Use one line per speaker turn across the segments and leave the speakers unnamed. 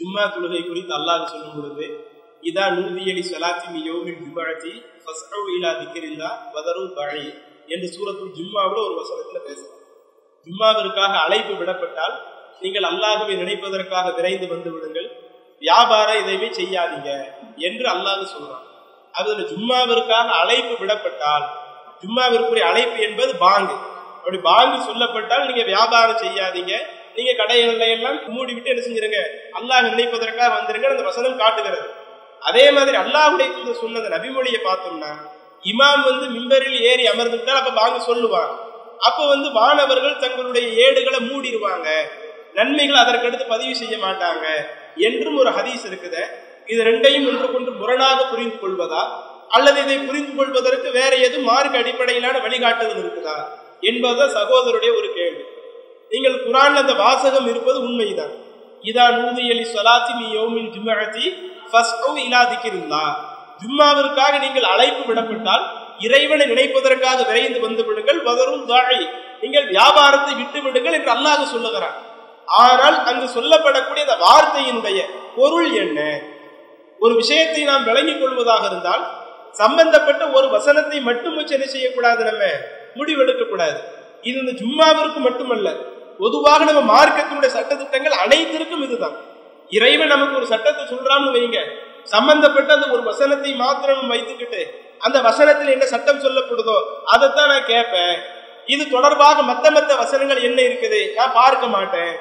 ஜும்மா தொழுகை குறித்து அல்லாஹ் சொல்லும் பொழுது இதா நூதியலி சலாத்தி மியோமின் ஜுமாத்தி ஃபஸ்டவு இலா திக்கிரில்லா வதரு பழை என்று சூரத்துல் ஜும்மாவில் ஒரு வசனத்தில் பேசுகிறார் ஜும்மாவிற்காக அழைப்பு விடப்பட்டால் நீங்கள் அல்லாஹுவை நினைப்பதற்காக விரைந்து வந்து விடுங்கள். வியாபார இதைவே செய்யாதீங்க என்று அல்லாஹ் சொல்றான். அதுல ஜும்மாவிற்காக அழைப்பு விடப்பட்டால் ஜும்மாவிற்குரிய அழைப்பு என்பது பாங்கு. அப்படி பாங்கு சொல்லப்பட்டால் நீங்க வியாபாரம் செய்யாதீங்க நீங்க கடைகளை எல்லாம் மூடி விட்டு என்ன செஞ்சிருங்க? அல்லாஹ் நினைப்பதற்காக வந்துருங்க அந்த வசனம் காட்டுகிறது. அதே மாதிரி அல்லாஹுடைய தூதர் சொன்னது நபிமொழியை பார்த்தோம்னா இமாம் வந்து மிம்பரில் ஏறி அமர்ந்துட்டால் அப்ப வாங்க சொல்லுவாங்க. அப்ப வந்து வானவர்கள் தங்களுடைய ஏடுகளை மூடிடுவாங்க நன்மைகள் அதற்கடுத்து பதிவு செய்ய மாட்டாங்க என்றும் ஒரு ஹதீஸ் இருக்குது. இது ரெண்டையும் ஒன்று கொண்டு முரணாக புரிந்து கொள்வதா? அல்லது இதை புரிந்து கொள்வதற்கு வேற எதுவும் மார்க் அடிப்படையிலான வழிகாட்டுதல் இருக்குதா? என்பதுதான் சகோதரருடைய ஒரு கேள்வி. நீங்கள் குரான் அந்த வாசகம் இருப்பது உண்மைதான். இதா நூதியலி சொலாத்தி மீ யோமின் ஜும்மகத்தி ஃபஸ்ட் இலா திக்கிருந்தா ஜும்மாவிற்காக நீங்கள் அழைப்பு விடப்பட்டால் இறைவனை நினைப்பதற்காக விரைந்து வந்து விடுங்கள். வதரும் தாழை நீங்கள் வியாபாரத்தை விட்டு விடுங்கள் என்று அல்லாஹ் சொல்லுகிறான். ஆனால் அங்கு சொல்லப்படக்கூடிய அந்த வார்த்தையினுடைய பொருள் என்ன? ஒரு விஷயத்தை நாம் விளங்கிக் கொள்வதாக இருந்தால் சம்பந்தப்பட்ட ஒரு வசனத்தை மட்டும் வச்சு என்ன செய்யக்கூடாது நம்ம? முடிவெடுக்க கூடாது இது இந்த ஜும்மாவிற்கு மட்டுமல்ல. பொதுவாக நம்ம மார்க்கத்தினுடைய சட்டத்திட்டங்கள் அனைத்திற்கும் இதுதான். இறைவன் நமக்கு ஒரு சட்டத்தை சொல்றான்னு வைங்க. சம்பந்தப்பட்ட அந்த ஒரு வசனத்தை மாத்திரம் வைத்துக்கிட்டு அந்த வசனத்தில் என்ன சட்டம் சொல்லப்படுதோ அதைத்தான் நான் கேட்பேன். இது தொடர்பாக மத்த மத்த வசனங்கள் என்ன இருக்குது? நான் பார்க்க மாட்டேன்.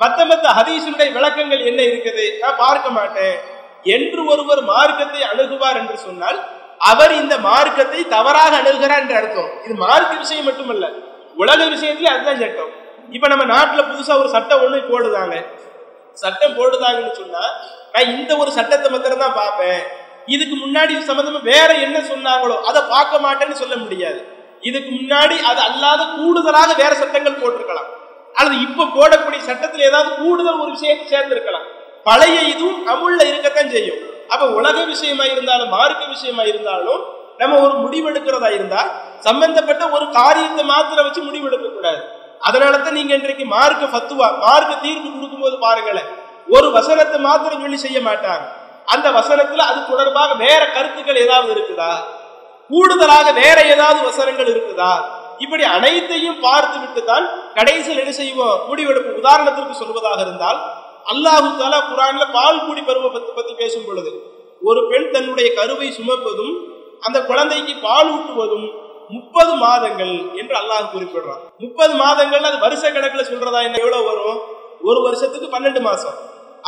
மத்த மத்த ஹதீசுடைய விளக்கங்கள் என்ன இருக்குது? நான் பார்க்க மாட்டேன். என்று ஒருவர் மார்க்கத்தை அணுகுவார் என்று சொன்னால் அவர் இந்த மார்க்கத்தை தவறாக அணுகிறார் என்று அர்த்தம். இது மார்க்க விஷயம் மட்டுமல்ல. உலக விஷயத்திலே அதுதான் சட்டம். இப்போ நம்ம நாட்டில் புதுசாக ஒரு சட்டம் ஒன்று போடுதாங்க. சட்டம் போடுதாங்கன்னு சொன்னால் நான் இந்த ஒரு சட்டத்தை மாத்திரம் தான் பார்ப்பேன். இதுக்கு முன்னாடி சம்மந்தமாக வேற என்ன சொன்னாங்களோ அதை பார்க்க மாட்டேன்னு சொல்ல முடியாது. இதுக்கு முன்னாடி அது அல்லாத கூடுதலாக வேற சட்டங்கள் போட்டிருக்கலாம். அல்லது இப்ப போடக்கூடிய சட்டத்தில் ஏதாவது கூடுதல் ஒரு விஷயத்தை சேர்ந்திருக்கலாம். பழைய இதுவும் அமுல்ல இருக்கத்தான் செய்யும். அப்ப உலக விஷயமா இருந்தாலும் மார்க்க விஷயமா இருந்தாலும் நம்ம ஒரு முடிவெடுக்கிறதா இருந்தா சம்பந்தப்பட்ட ஒரு காரியத்தை மாத்திரம் வச்சு முடிவெடுக்க கூடாது. அதனாலதான் நீங்க இன்றைக்கு மார்க்க ஃபத்துவா மார்க்க தீர்ப்பு கொடுக்கும்போது பாருங்களேன். ஒரு வசனத்தை மாத்திரம் சொல்லி செய்ய மாட்டாங்க. அந்த வசனத்துல அது தொடர்பாக வேற கருத்துக்கள் ஏதாவது இருக்குதா? கூடுதலாக வேற ஏதாவது வசனங்கள் இருக்குதா? இப்படி அனைத்தையும் பார்த்து விட்டு தான் கடைசியில் என்ன செய்வோம்? முடிவெடுப்பு உதாரணத்திற்கு சொல்வதாக இருந்தால் அல்லாஹு தாலா குரான்ல பால் கூடி பருவ பத்தி பத்தி பேசும் பொழுது ஒரு பெண் தன்னுடைய கருவை சுமப்பதும் அந்த குழந்தைக்கு பால் ஊட்டுவதும் முப்பது மாதங்கள் என்று அல்லாஹ் குறிப்பிடுறான். முப்பது மாதங்கள் அது வருஷ கணக்குல சொல்றதா என்ன? எவ்வளவு வரும்? ஒரு வருஷத்துக்கு பன்னெண்டு மாசம்.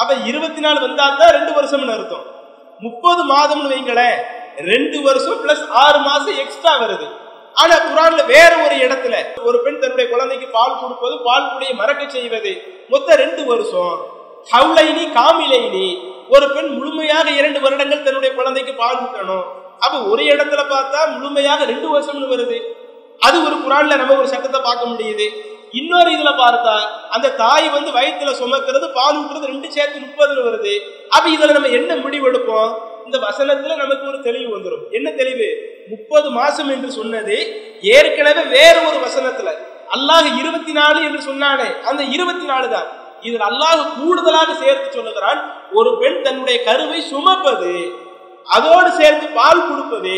அப்ப இருபத்தி நாலு வந்தா தான் ரெண்டு வருஷம்னு அர்த்தம். முப்பது மாதம்னு வைங்களேன் ரெண்டு வருஷம் பிளஸ் ஆறு மாசம் எக்ஸ்ட்ரா வருது. ஆனா குரான்ல வேற ஒரு இடத்துல ஒரு பெண் தன்னுடைய குழந்தைக்கு பால் கொடுப்பது பால் குடியை மறக்க செய்வது. மொத்தம் ரெண்டு வருஷம். ஹவுலைனி காமிலைனி ஒரு பெண் முழுமையாக இரண்டு வருடங்கள் தன்னுடைய குழந்தைக்கு பால் ஊட்டணும். அப்ப ஒரு இடத்துல பார்த்தா முழுமையாக ரெண்டு வருஷம்னு வருது. அது ஒரு குரான்ல நம்ம ஒரு சட்டத்தை பார்க்க முடியுது. இன்னொரு இதுல பார்த்தா அந்த தாய் வந்து வயிற்றுல சுமக்கிறது பால் ஊட்டுறது ரெண்டு சேர்த்து முப்பதுல வருது. அப்ப இதுல நம்ம என்ன முடிவெடுப்போம் இந்த வசனத்துல நமக்கு ஒரு தெளிவு வந்துடும் என்ன தெளிவு? முப்பது மாசம் என்று சொன்னது ஏற்கனவே வேற ஒரு வசனத்துல. அல்லாஹ் இருபத்தி நாலு என்று சொன்னானே அந்த இருபத்தி நாலு தான். இதில் அல்லாஹ் கூடுதலாக சேர்த்து சொல்லுகிறான் ஒரு பெண் தன்னுடைய கருவை சுமப்பது. அதோடு சேர்த்து பால் கொடுப்பது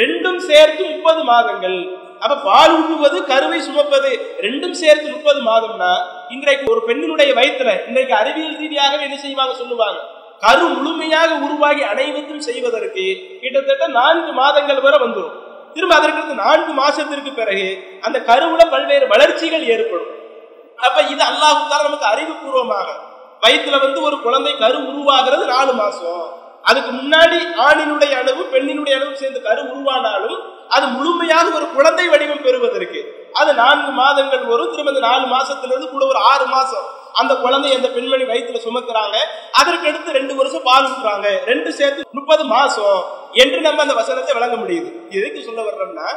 ரெண்டும் சேர்த்து முப்பது மாதங்கள். அப்ப பால் உண்ணுவது கருவை சுமப்பது ரெண்டும் சேர்த்து முப்பது மாதம்னா இன்றைக்கு ஒரு பெண்ணினுடைய வயிற்றுல இன்றைக்கு அறிவியல் ரீதியாக என்ன செய்வாங்க சொல்லுவாங்க? கரு முழுமையாக உருவாகி அனைவருக்கும் செய்வதற்கு கிட்டத்தட்ட நான்கு மாதங்கள் வரை வந்துடும் திரும்ப அதற்கு நான்கு மாசத்திற்கு பிறகு அந்த கருவுல பல்வேறு வளர்ச்சிகள் ஏற்படும். அப்ப இது அல்லாஹு நமக்கு அறிவுபூர்வமாக வயிற்றுல வந்து ஒரு குழந்தை கரு உருவாகிறது நாலு மாசம். அதுக்கு முன்னாடி ஆணினுடைய அளவு பெண்ணினுடைய அளவு சேர்ந்து கரு உருவானாலும் அது முழுமையாக ஒரு குழந்தை வடிவம் பெறுவதற்கு. அது நான்கு மாதங்கள் வரும் திரும்ப அந்த நாலு மாசத்துல இருந்து கூட ஒரு ஆறு மாசம். அந்த குழந்தை அந்த பெண்மணி வயிற்றுல சுமக்கிறாங்க. அதற்கு அடுத்து ரெண்டு வருஷம் பால் ஊற்றுறாங்க ரெண்டு சேர்த்து முப்பது மாசம் என்று நம்ம அந்த வசனத்தை வழங்க முடியுது. எதுக்கு சொல்ல வர்றோம்னா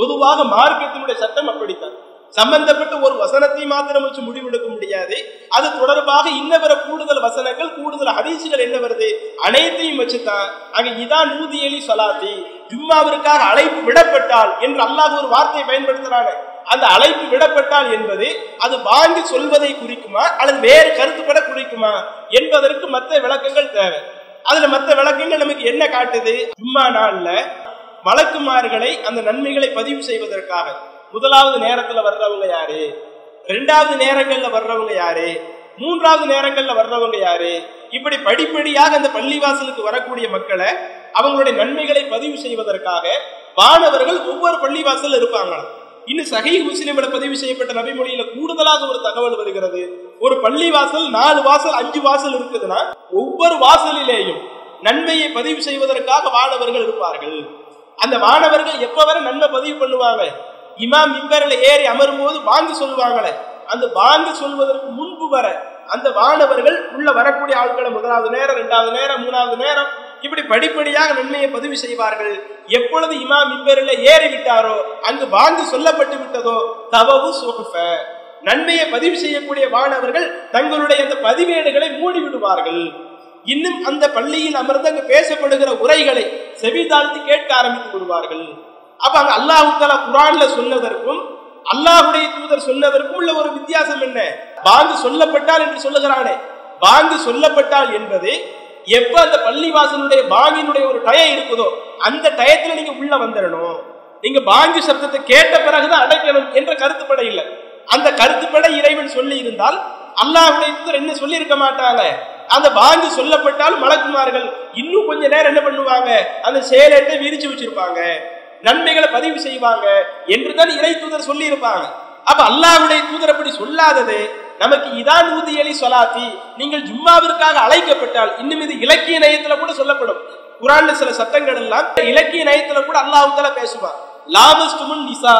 பொதுவாக மார்க்கத்தினுடைய சட்டம் அப்படித்தான். சம்பந்தப்பட்ட ஒரு வசனத்தை மாத்திரம் வச்சு முடிவெடுக்க முடியாது. அது தொடர்பாக இன்னவர கூடுதல் வசனங்கள் கூடுதல் ஹதீசுகள் என்ன வருது? அனைத்தையும் வச்சுதான். அங்க இதான் நூதியலி சொலாத்தி ஜும்மாவிற்காக அழைப்பு விடப்பட்டால் என்று அல்லாத ஒரு வார்த்தையை பயன்படுத்துறாங்க அந்த அழைப்பு விடப்பட்டால் என்பது அது வாங்கி சொல்வதை குறிக்குமா? அல்லது வேறு கருத்துப்பட குறிக்குமா? என்பதற்கு மற்ற விளக்கங்கள் தேவை. அதுல மற்ற விளக்கங்கள் நமக்கு என்ன காட்டுது? ஜும்மா நாள்ல வழக்குமார்களை அந்த நன்மைகளை பதிவு செய்வதற்காக. முதலாவது நேரத்துல வர்றவங்க யாரு? ரெண்டாவது நேரங்கள்ல வர்றவங்க யாரு? மூன்றாவது நேரங்கள்ல வர்றவங்க யாரு? இப்படி படிப்படியாக அந்த பள்ளிவாசலுக்கு வரக்கூடிய மக்களை அவங்களுடைய நன்மைகளை பதிவு செய்வதற்காக வானவர்கள் ஒவ்வொரு பள்ளிவாசல் இருப்பாங்க இன்னும் சகை முஸ்லிம்ல பதிவு செய்யப்பட்ட நபிமொழியில கூடுதலாக ஒரு தகவல் வருகிறது. ஒரு பள்ளி வாசல் நாலு வாசல் அஞ்சு வாசல் இருக்குதுன்னா ஒவ்வொரு வாசலிலேயும் நன்மையை பதிவு செய்வதற்காக வானவர்கள் இருப்பார்கள். அந்த வானவர்கள் எப்ப வரை நன்மை பதிவு பண்ணுவாங்க? இமாம் மிம்பரில் ஏறி அமரும் போது வாங்கி சொல்லுவாங்களே அந்த வாங்கி சொல்வதற்கு முன்பு வர அந்த வானவர்கள் உள்ள வரக்கூடிய ஆட்களை முதலாவது நேரம் இரண்டாவது நேரம் மூணாவது நேரம் இப்படி படிப்படியாக நன்மையை பதிவு செய்வார்கள். எப்பொழுது இமாம் மிம்பரில் ஏறி விட்டாரோ அங்கு வாங்கி சொல்லப்பட்டு விட்டதோ தவவு சுகுஃப நன்மையை பதிவு செய்யக்கூடிய மாணவர்கள் தங்களுடைய அந்த பதிவேடுகளை மூடி விடுவார்கள் இன்னும் அந்த பள்ளியில் அமர்ந்து அங்கு பேசப்படுகிற உரைகளை செவிதாழ்த்தி கேட்க ஆரம்பித்து விடுவார்கள். அப்ப அங்க அல்லாஹு தாலா குரான்ல சொன்னதற்கும் அல்லாஹுடைய தூதர் சொன்னதற்கும் உள்ள ஒரு வித்தியாசம் என்ன? பாங்கு சொல்லப்பட்டால் என்று சொல்லுகிறானே. பாங்கு சொல்லப்பட்டால் என்பது எப்ப அந்த பள்ளிவாசனுடைய பாங்கினுடைய ஒரு டயம் இருக்குதோ அந்த டயத்துல நீங்க உள்ள வந்துடணும் நீங்க பாங்கு சப்தத்தை கேட்ட பிறகுதான் அடைக்கணும் என்ற கருத்துப்பட இல்லை. அந்த கருத்துப்பட இறைவன் சொல்லி இருந்தால் அல்லாஹுடைய தூதர் என்ன சொல்லி இருக்க மாட்டாங்க? அந்த பாங்கு சொல்லப்பட்டால் மலக்குமார்கள் இன்னும் கொஞ்ச நேரம் என்ன பண்ணுவாங்க? அந்த செயலத்தை விரிச்சு வச்சிருப்பாங்க. நன்மைகளை பதிவு செய்வாங்க என்றுதான் இறை தூதர் சொல்லி இருப்பாங்க அப்ப அல்லாஹுடைய தூதர் அப்படி சொல்லாதது நமக்கு இதான் ஊதியலி சொலாத்தி நீங்கள் ஜும்மாவிற்காக அழைக்கப்பட்டால் இன்னும் இது இலக்கிய நயத்துல கூட சொல்லப்படும். குரான்ல சில சட்டங்கள் எல்லாம் இலக்கிய நயத்துல கூட அல்லாஹுத்தால பேசுவான். லாபஸ்டுமுன் நிசா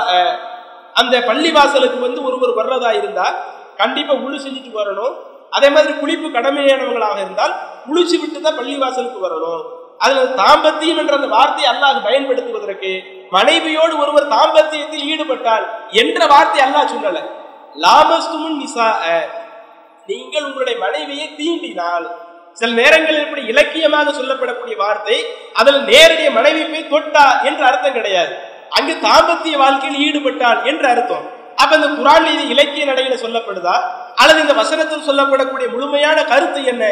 அந்த பள்ளி வாசலுக்கு வந்து ஒருவர் வர்றதா இருந்தால் கண்டிப்பா உழு செஞ்சுட்டு வரணும். அதே மாதிரி குளிப்பு கடமையானவங்களாக இருந்தால் குளிச்சு விட்டு தான் பள்ளி வாசலுக்கு வரணும். அதுல தாம்பத்தியம் என்ற அந்த வார்த்தையை அல்லாஹ் பயன்படுத்துவதற்கு மனைவியோடு ஒருவர் தாம்பத்தியத்தில் ஈடுபட்டால் என்ற வார்த்தை அல்லாஹ் சொல்லல. லாபஸ்துமுன் நிசா நீங்கள் உங்களுடைய மனைவியை தீண்டினால். சில நேரங்களில் இப்படி இலக்கியமாக சொல்லப்படக்கூடிய வார்த்தை அதில் நேரடிய மனைவி போய் தொட்டா என்ற அர்த்தம் கிடையாது. அங்கு தாம்பத்திய வாழ்க்கையில் ஈடுபட்டால் என்று அர்த்தம். அப்ப இந்த குரான் இது இலக்கிய நடையில சொல்லப்படுதா? அல்லது இந்த வசனத்தில் சொல்லப்படக்கூடிய முழுமையான கருத்து என்ன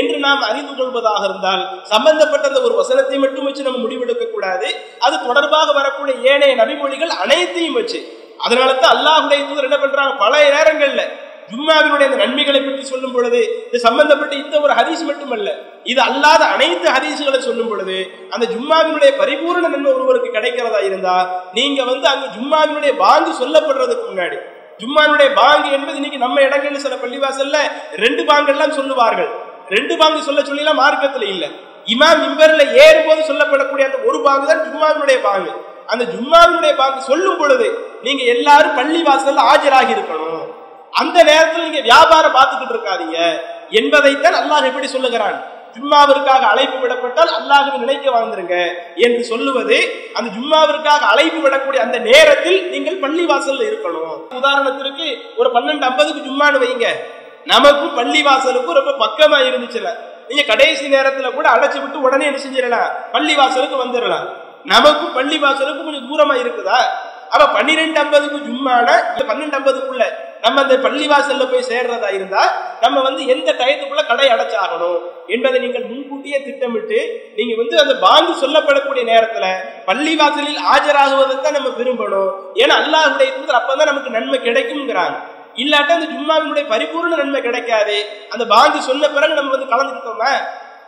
என்று நாம் அறிந்து கொள்வதாக இருந்தால் சம்பந்தப்பட்ட அந்த ஒரு வசனத்தை மட்டும் வச்சு நம்ம முடிவெடுக்க கூடாது. அது தொடர்பாக வரக்கூடிய ஏனைய நபிமொழிகள் அனைத்தையும் வச்சு. அதனால தான் அல்லாஹுடைய தூதர் என்ன பண்றாங்க? பல நேரங்கள்ல ஜும்மாவினுடைய அந்த நன்மைகளை பற்றி சொல்லும் பொழுது இது சம்பந்தப்பட்ட இந்த ஒரு ஹதீஸ் மட்டுமல்ல இது அல்லாத அனைத்து ஹதீசுகளை சொல்லும் பொழுது அந்த ஜும்மாவினுடைய பரிபூர்ண நன்மை ஒருவருக்கு கிடைக்கிறதா இருந்தா நீங்க வந்து அங்கு ஜும்மாவினுடைய பாங்கு சொல்லப்படுறதுக்கு முன்னாடி ஜும்மானுடைய பாங்கு என்பது இன்னைக்கு நம்ம இடங்கள்ல சில பள்ளிவாசல்ல ரெண்டு பாங்கெல்லாம் சொல்லுவார்கள். ரெண்டு பாங்கு சொல்ல சொல்லலாம் மார்க்கத்துல இல்ல. இமாம் மிம்பர்ல ஏறும்போது சொல்லப்படக்கூடிய அந்த ஒரு பாங்கு தான் ஜும்மாவினுடைய பாங்கு. அந்த ஜும்மாவினுடைய பாங்கு சொல்லும் பொழுது நீங்க எல்லாரும் பள்ளி வாசல்ல ஆஜராகி இருக்கணும். அந்த நேரத்தில் நீங்க வியாபாரம் பார்த்துக்கிட்டு இருக்காதீங்க. என்பதைத்தான் அல்லாஹ் எப்படி சொல்லுகிறான். ஜும்மாவிற்காக அழைப்பு விடப்பட்டால் அல்லாஹுவை நினைக்க வாழ்ந்துருங்க என்று சொல்லுவது அந்த ஜும்மாவிற்காக அழைப்பு விடக்கூடிய அந்த நேரத்தில் நீங்கள் பள்ளி வாசல்ல இருக்கணும். உதாரணத்திற்கு ஒரு பன்னெண்டு ஐம்பதுக்கு ஜும்மான்னு வைங்க. நமக்கும் பள்ளி வாசலுக்கும் ரொம்ப பக்கமா இருந்துச்சுல. நீங்க கடைசி நேரத்துல கூட அடைச்சு விட்டு உடனே என்ன செஞ்சிடலாம்? பள்ளி வாசலுக்கு வந்துடலாம். நமக்கும் பள்ளி வாசலுக்கும் கொஞ்சம் தூரமா இருக்குதா? அப்ப பன்னிரெண்டு ஐம்பதுக்கு ஜும்மான பன்னெண்டு ஐம்பதுக்குள்ள? நம்ம அந்த பள்ளிவாசல்ல போய் சேர்றதா இருந்தா நம்ம வந்து எந்த டயத்துக்குள்ள கடை அடைச்சாகணும் என்பதை நீங்கள் முன்கூட்டியே திட்டமிட்டு நீங்க வந்து அந்த பாந்து சொல்லப்படக்கூடிய நேரத்துல பள்ளி வாசலில் ஆஜராகுவதைத்தான் நம்ம விரும்பணும். ஏன்னா அல்லாஹுடைய தூதர் அப்பதான் நமக்கு நன்மை கிடைக்கும்ங்கிறாங்க. இல்லாட்டா அந்த ஜும்மாவினுடைய பரிபூர்ண நன்மை கிடைக்காது. அந்த பாந்து சொன்ன பிறகு நம்ம வந்து கலந்துக்கிட்டோமா?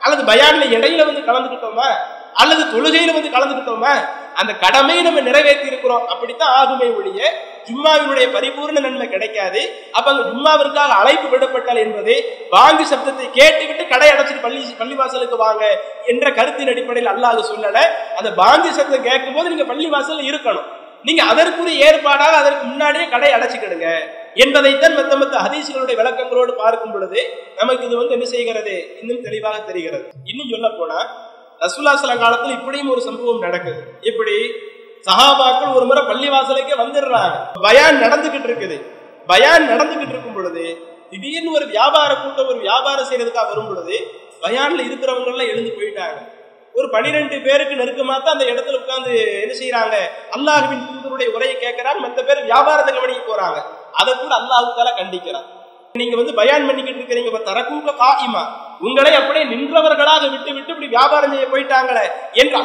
அல்லது பயான்ல இடையில வந்து கலந்துக்கிட்டோமா? அல்லது தொழுகையில வந்து கலந்துக்கிட்டோமா? அந்த கடமையை நம்ம நிறைவேற்றி இருக்கிறோம் அப்படித்தான் ஆகுமே ஒழிய ஜும்மாவினுடைய பரிபூர்ண நன்மை கிடைக்காது. அப்ப அங்க ஜும்மாவிற்காக அழைப்பு விடப்பட்டால் என்பது வாங்கு சப்தத்தை கேட்டுவிட்டு கடை அடைச்சிட்டு பள்ளி பள்ளிவாசலுக்கு வாங்க என்ற கருத்தின் அடிப்படையில் அல்லாஹ் சொல்லல. அந்த பாந்தி சப்தம் கேட்கும் போது நீங்க பள்ளிவாசல் இருக்கணும். நீங்க அதற்குரிய ஏற்பாடாக அதற்கு முன்னாடியே கடை அடைச்சிக்கிடுங்க என்பதைத்தான் மத்த மத்த ஹதீசுகளுடைய விளக்கங்களோடு பார்க்கும் பொழுது நமக்கு இது வந்து என்ன செய்கிறது? இன்னும் தெளிவாக தெரிகிறது. இன்னும் சொல்ல போனா ரசூல்லா சில காலத்தில் இப்படியும் ஒரு சம்பவம் நடக்குது. இப்படி சஹாபாக்கள் ஒரு முறை பள்ளி வாசலுக்கே வந்துடுறாங்க. பயான் நடந்துகிட்டு இருக்குது. பயான் நடந்துகிட்டு இருக்கும் பொழுது திடீர்னு ஒரு வியாபார கூட்டம் ஒரு வியாபாரம் செய்யறதுக்காக வரும் பொழுது பயான்ல இருக்கிறவங்க எல்லாம் எழுந்து போயிட்டாங்க. ஒரு பனிரெண்டு பேருக்கு நெருக்கமா தான் அந்த இடத்துல உட்காந்து என்ன செய்யறாங்க அல்லாஹுவின் தூதருடைய உரையை கேட்கிறாங்க மற்ற பேர் வியாபாரத்தை கவனிக்க போறாங்க. அதை கூட அல்லாஹுக்கால கண்டிக்கிறான். நீங்க வந்து பயான் பண்ணிக்கிட்டு இருக்கிறீங்க இப்ப தரக்கூக்க காயிமா. உங்களை அப்படியே நின்றவர்களாக விட்டு விட்டு இப்படி வியாபாரம் செய்ய போயிட்டாங்களே என்று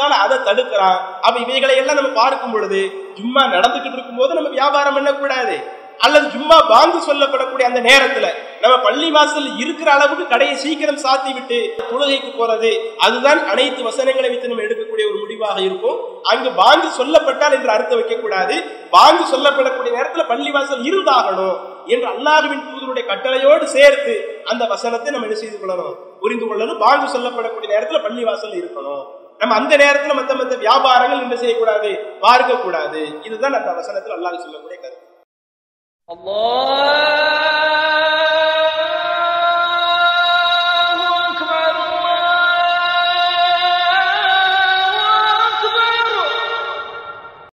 தான் அதை தடுக்கிறான். அப்ப இவைகளை எல்லாம் நம்ம பார்க்கும் பொழுது சும்மா நடந்துகிட்டு இருக்கும்போது நம்ம வியாபாரம் பண்ணக்கூடாது. அல்லது சும்மா பாங்கு சொல்லப்படக்கூடிய அந்த நேரத்துல நம்ம பள்ளிவாசல் இருக்கிற அளவுக்கு கடையை சீக்கிரம் சாத்தி விட்டு தொழுகைக்கு போறது அதுதான் அனைத்து வசனங்களை வைத்து நம்ம எடுக்கக்கூடிய ஒரு முடிவாக இருக்கும். அங்கு வாங்கு சொல்லப்பட்டால் என்று அர்த்தம் வைக்கக்கூடாது. வாங்கு சொல்லப்படக்கூடிய நேரத்தில் பள்ளிவாசல் இருந்தாகணும் என்று அல்லாஹுவின் தூதருடைய கட்டளையோடு சேர்த்து அந்த வசனத்தை நம்ம என்ன செய்து கொள்ளணும்? புரிந்து கொள்ளணும். வாங்கு சொல்லப்படக்கூடிய நேரத்தில் பள்ளிவாசல் இருக்கணும். நம்ம அந்த நேரத்தில் மத்த மத்த வியாபாரங்கள் என்ன செய்யக்கூடாது? பார்க்கக்கூடாது. இதுதான் அந்த வசனத்தில் அல்லாஹ் சொல்லக்கூடிய கருத்து.